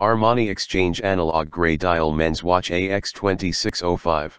Armani Exchange Analog Grey Dial Men's Watch AX2605.